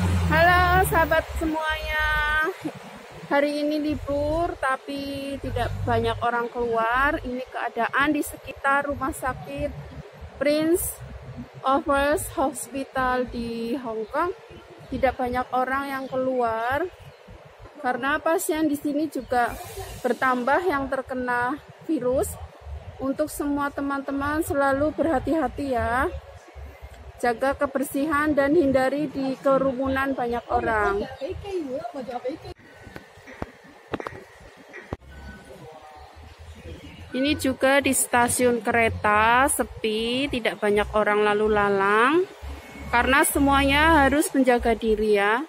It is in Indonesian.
Halo sahabat semuanya. Hari ini libur tapi tidak banyak orang keluar. Ini keadaan di sekitar rumah sakit Prince of Wales Hospital di Hong Kong. Tidak banyak orang yang keluar karena pasien di sini juga bertambah yang terkena virus. Untuk semua teman-teman selalu berhati-hati ya jaga kebersihan dan hindari di kerumunan banyak orang. Ini juga di stasiun kereta sepi, tidak banyak orang lalu lalang karena semuanya harus menjaga diri ya.